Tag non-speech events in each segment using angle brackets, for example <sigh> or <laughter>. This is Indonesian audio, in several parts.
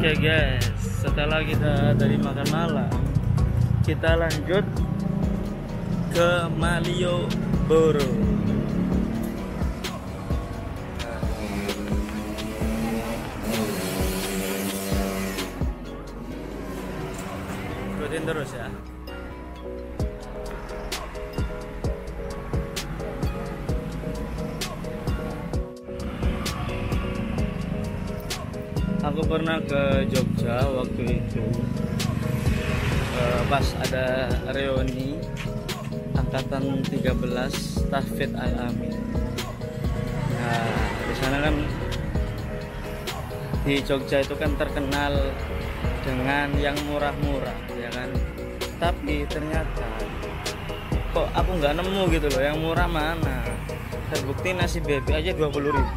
Oke guys, setelah kita dari makan malam, kita lanjut ke Malioboro. Ikutin terus ya. Aku pernah ke Jogja waktu itu Eh, pas ada reuni angkatan 13 Tahfid Al Amin. Nah, di sana kan di Jogja itu kan terkenal dengan yang murah-murah ya kan. Tapi ternyata kok aku nggak nemu gitu loh yang murah mana. Terbukti nasi bebek aja 20.000 ribu.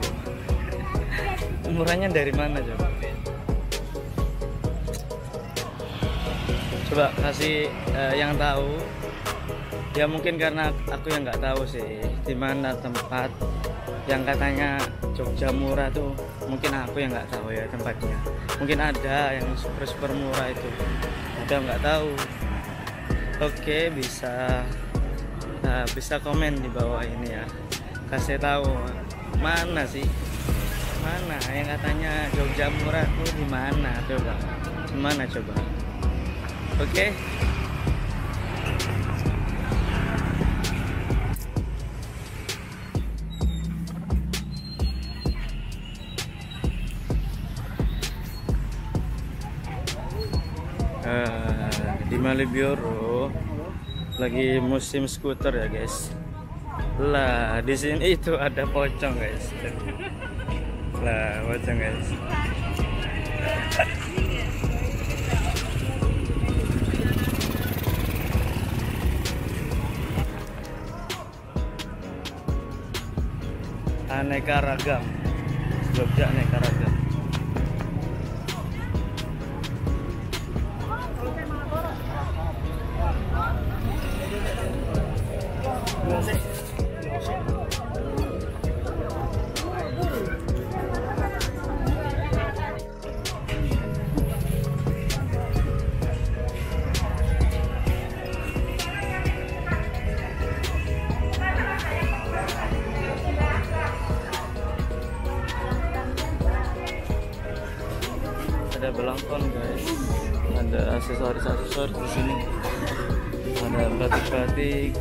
Murahnya dari mana coba? Coba kasih eh, yang tahu. Ya mungkin karena aku yang nggak tahu sih di mana tempat yang katanya Jogja murah tuh mungkin aku yang nggak tahu ya tempatnya. Mungkin ada yang super super murah itu ada nggak tahu. Oke bisa nah, bisa komen di bawah ini ya. Kasih tahu mana sih? Mana? Yang katanya Jogja murah tuh di mana? Coba di mana coba Oke. Eh, di Malioboro lagi musim skuter ya guys. Lah di sini itu ada pocong guys. Lah pocong guys. Aneka ragam. Jogja aneka ragam ada belangkon guys. Ada aksesoris aksesoris di sini. Ada batik batik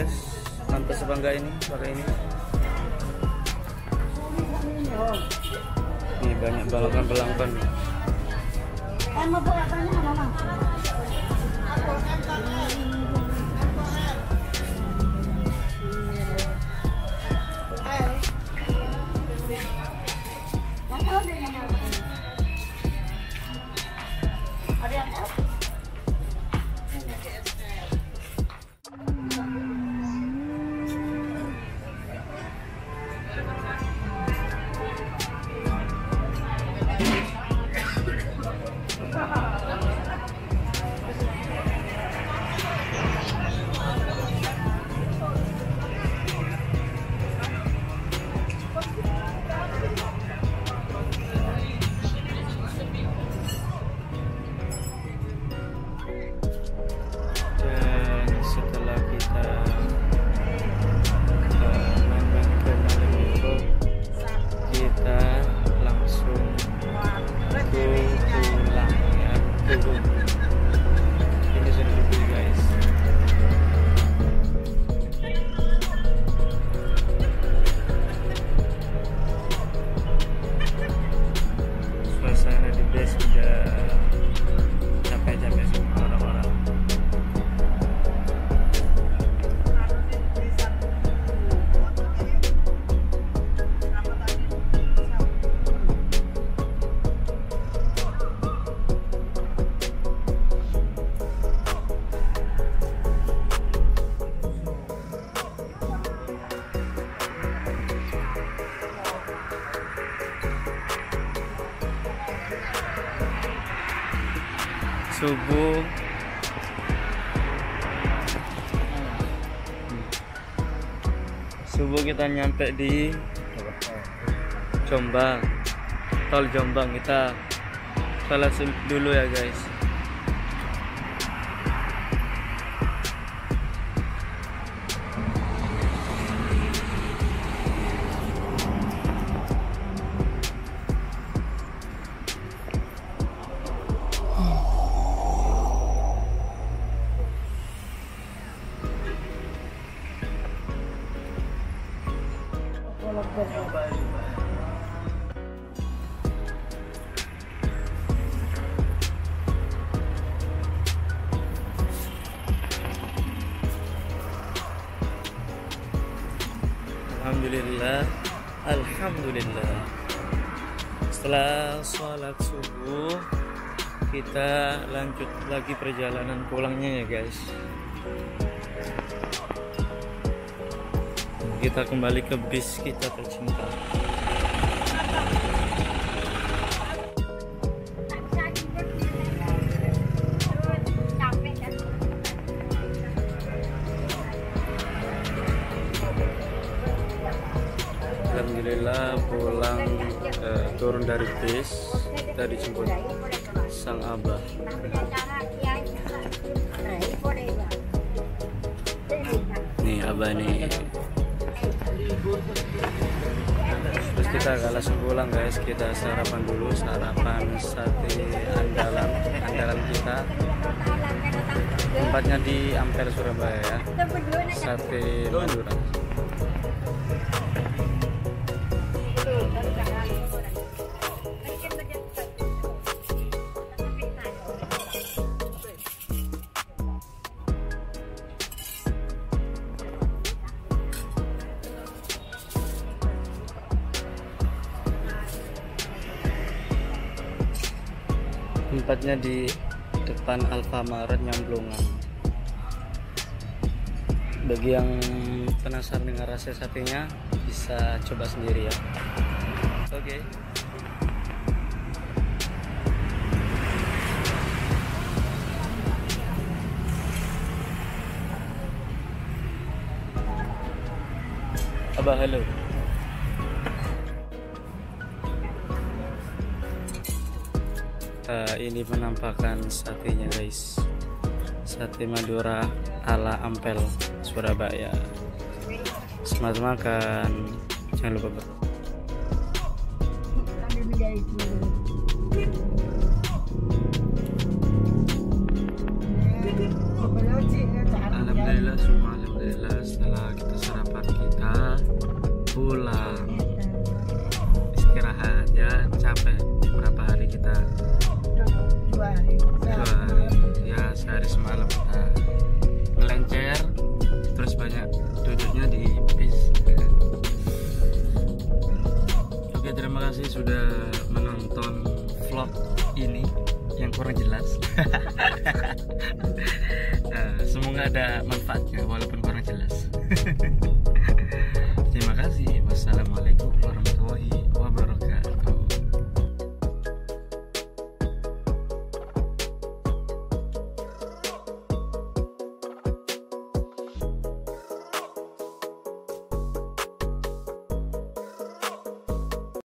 guys. Apa enggak ini pakai ini. Ini banyak balongan belangkon Kan mau buat apanya mama? Bye. Subuh. Subuh kita nyampe di Jombang tol Jombang kita. Salat dulu ya guys Alhamdulillah. Alhamdulillah. Setelah sholat subuh Kita lanjut lagi perjalanan pulangnya ya guys. Kita kembali ke bis kita tercinta Alhamdulillah pulang eh, turun dari bis kita dijemput sang abah. Nih abah nih. Terus kita gak langsung pulang guys. Kita sarapan dulu sarapan sate andalan andalan kita. Tempatnya di Ampel Surabaya ya. Sate Madura tempatnya di depan Alfamaret Nyamblungan. Bagi yang penasaran dengan rasa satenya bisa coba sendiri ya. Oke. Abah halo Eh, ini penampakan satenya guys. Sate Madura ala Ampel Surabaya. Semangat makan. Jangan lupa Alhamdulillah semua Alhamdulillah. Setelah kita sarapan kita pulang. Istirahat ya. Capek berapa hari kita sudah menonton vlog ini yang kurang jelas. <laughs> Eh, semoga ada walaupun